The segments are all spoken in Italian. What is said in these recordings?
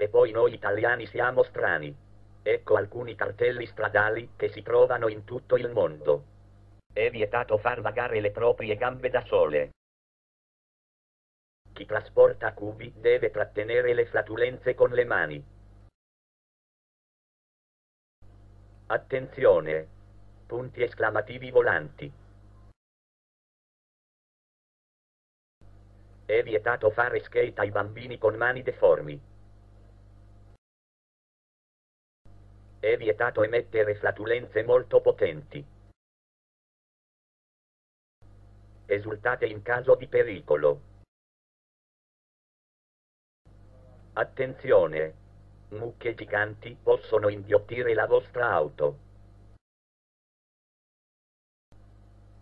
E poi noi italiani siamo strani. Ecco alcuni cartelli stradali che si trovano in tutto il mondo. È vietato far vagare le proprie gambe da sole. Chi trasporta cubi deve trattenere le flatulenze con le mani. Attenzione! Punti esclamativi volanti. È vietato fare skate ai bambini con mani deformi. È vietato emettere flatulenze molto potenti. Esultate in caso di pericolo. Attenzione! Mucche giganti possono inghiottire la vostra auto.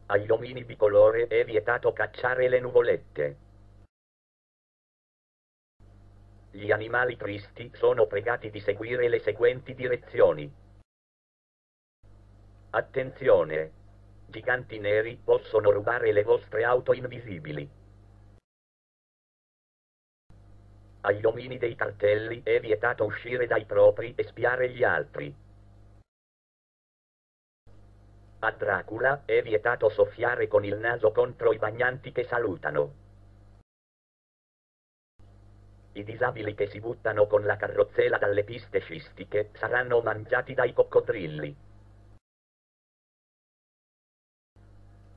Agli omini bicolore è vietato cacciare le nuvolette. Gli animali tristi sono pregati di seguire le seguenti direzioni. Attenzione! Giganti neri possono rubare le vostre auto invisibili. Agli omini dei cartelli è vietato uscire dai propri e spiare gli altri. A Dracula è vietato soffiare con il naso contro i bagnanti che salutano. I disabili che si buttano con la carrozzella dalle piste scistiche saranno mangiati dai coccodrilli.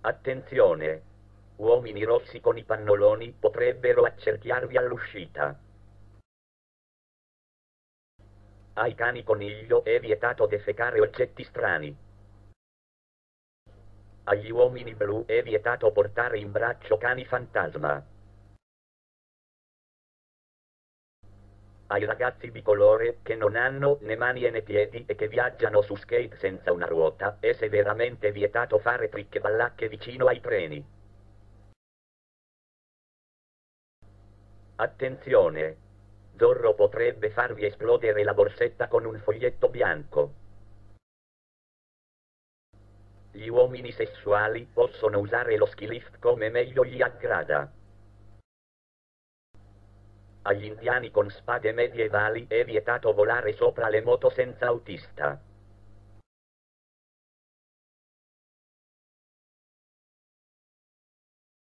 Attenzione! Uomini rossi con i pannoloni potrebbero accerchiarvi all'uscita. Ai cani coniglio è vietato defecare oggetti strani. Agli uomini blu è vietato portare in braccio cani fantasma. Ai ragazzi bicolore che non hanno né mani né piedi e che viaggiano su skate senza una ruota è severamente vietato fare tricche ballacche vicino ai treni. Attenzione! Zorro potrebbe farvi esplodere la borsetta con un foglietto bianco. Gli uomini sessuali possono usare lo ski lift come meglio gli aggrada. Agli indiani con spade medievali è vietato volare sopra le moto senza autista.